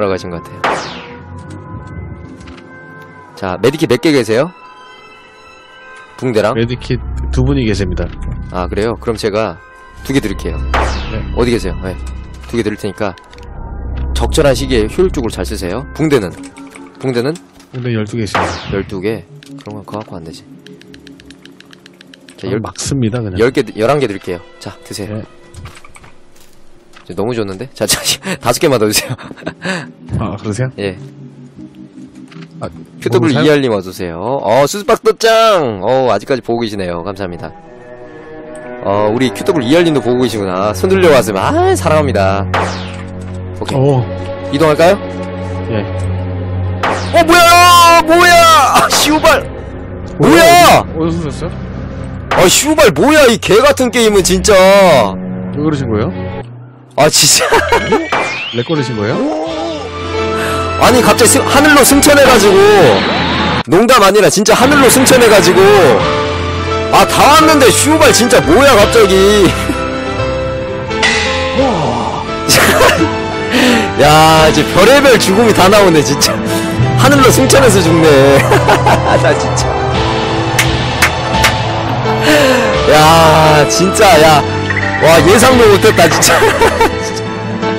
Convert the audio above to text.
돌아가신 것 같아요. 자, 메디킷 몇 개 계세요? 붕대랑? 메디킷 두 분이 계십니다. 아, 그래요? 그럼 제가 두 개 드릴게요. 네. 어디 계세요? 네. 두 개 드릴 테니까 적절한 시기에 효율적으로 잘 쓰세요. 붕대는? 붕대는 근데 12개 있습니다. 12개? 그런 건 그거 갖고 안 되지. 자, 열 열, 막 씁니다, 그냥. 10개, 11개 드릴게요. 자, 드세요. 네. 이제 너무 줬는데? 자, 자, 다섯 개만 더 주세요. 아, 그러세요? 예. 아, QW 뭐로 사요? 이알님 어서오세요. 어, 수수박 도 짱! 어, 아직까지 보고 계시네요. 감사합니다. 어, 우리 QW 이알님도 보고 계시구나. 손 들려와서, 아, 사랑합니다. 오케이. 오, 이동할까요? 예. 어, 뭐야! 뭐야! 아, 시우발! 뭐야! 어디서 샀어요? 아, 시우발, 뭐야! 이 개 같은 게임은 진짜! 왜 그러신 거예요? 아, 진짜. 렉 걸리신 거예요? 아니, 갑자기 승- 하늘로 승천해가지고. 농담 아니라 진짜 하늘로 승천해가지고. 아, 다 왔는데, 슈발, 진짜 뭐야, 갑자기. 야, 이제 별의별 죽음이 다 나오네, 진짜. 하늘로 승천해서 죽네. 나 진짜. 야, 진짜, 야. 와, 예상도 못했다, 진짜.